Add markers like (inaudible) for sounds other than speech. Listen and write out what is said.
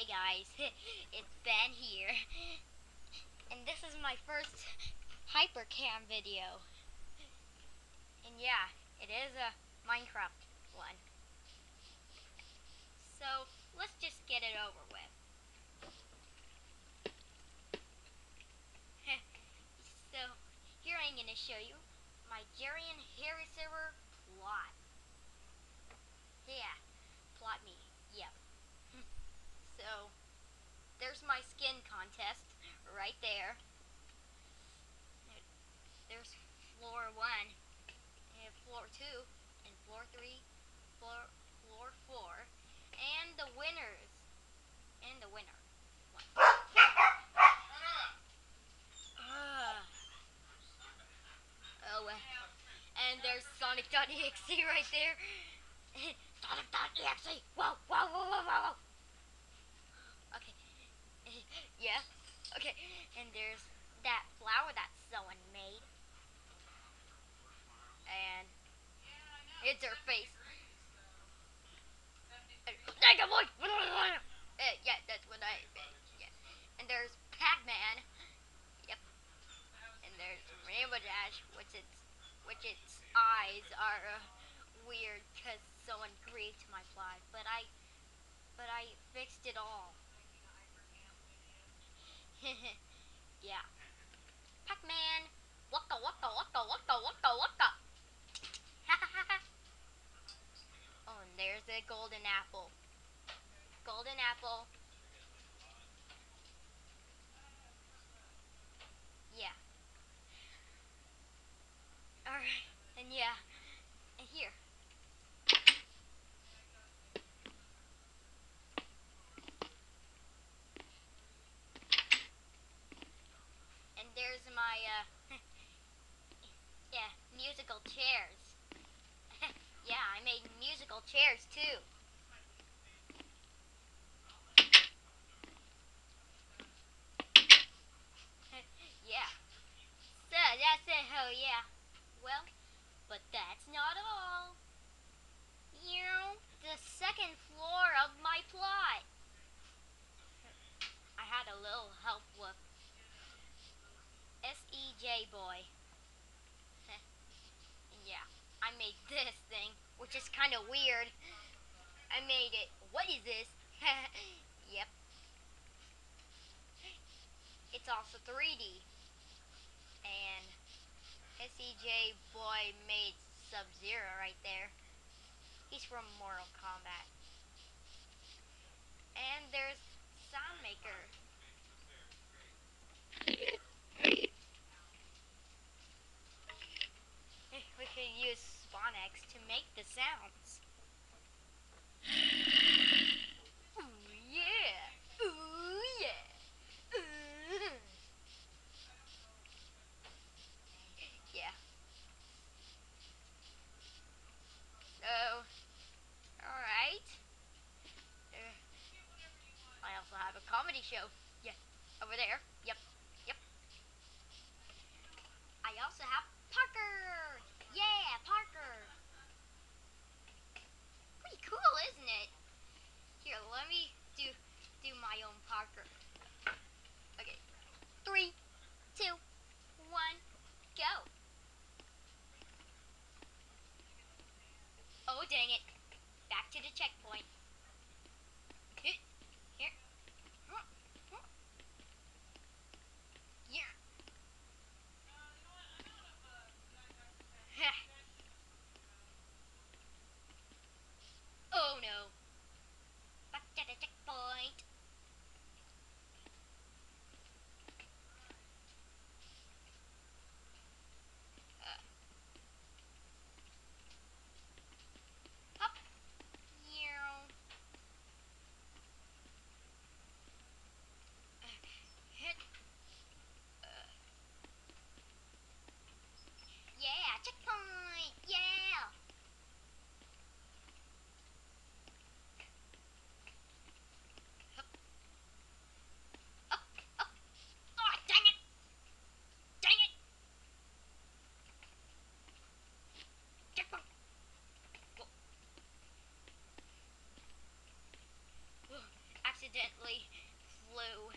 Hey guys, (laughs) it's Ben here, and this is my first Hypercam video. And yeah, it is a Minecraft one. So, let's just get it over with. (laughs) so, here I'm going to show you my Jerry and Harry server plot. Yeah, plot me, yep. So, there's my skin contest right there. There's floor 1, and floor 2, and floor 3, floor, floor 4, and the winners. And the winner. One. Oh, and there's Sonic.exe right there. (laughs) Sonic.exe. Whoa, whoa, whoa, whoa, whoa. Okay. yeah. Okay. And there's that flower that someone made. And it's her face. Uh, yeah, that's what I. Yeah. And there's Pac-Man. Yep. And there's Rainbow Dash, which its which its eyes are uh, weird because someone griefed my plot, but I but I fixed it all. (laughs) yeah. Pac-Man. Waka waka waka waka waka waka. (laughs) oh, and there's a golden apple. Golden apple. Yeah. Alright, and yeah, and here. There's my, uh, (laughs) yeah, musical chairs. (laughs) yeah, I made musical chairs too. (laughs) yeah. So that's it, oh yeah. Well, but that's not all. You know, the second floor of my plot. I had a little help with SEJ boy. (laughs) yeah, I made this thing, which is kind of weird. I made it. What is this? (laughs) yep. It's also 3D. And SEJ boy made Sub-Zero right there. He's from Mortal Kombat. And there's Soundmaker. Use Spawnex to make the sounds. Ooh yeah! Ooh yeah! Ooh. Yeah. So, alright. Uh, I also have a comedy show. Yeah, over there. Yep, yep. I also have parkour! Yeah, parkour! Pretty cool, isn't it? Here, let me do do my own parkour. Okay. Three, two, one, go. Oh, dang it. Back to the checkpoint. Here. Here. Huh, huh. Yeah. oh no. Back to the checkpoint. Uh. Hop. Meow. Accidentally flew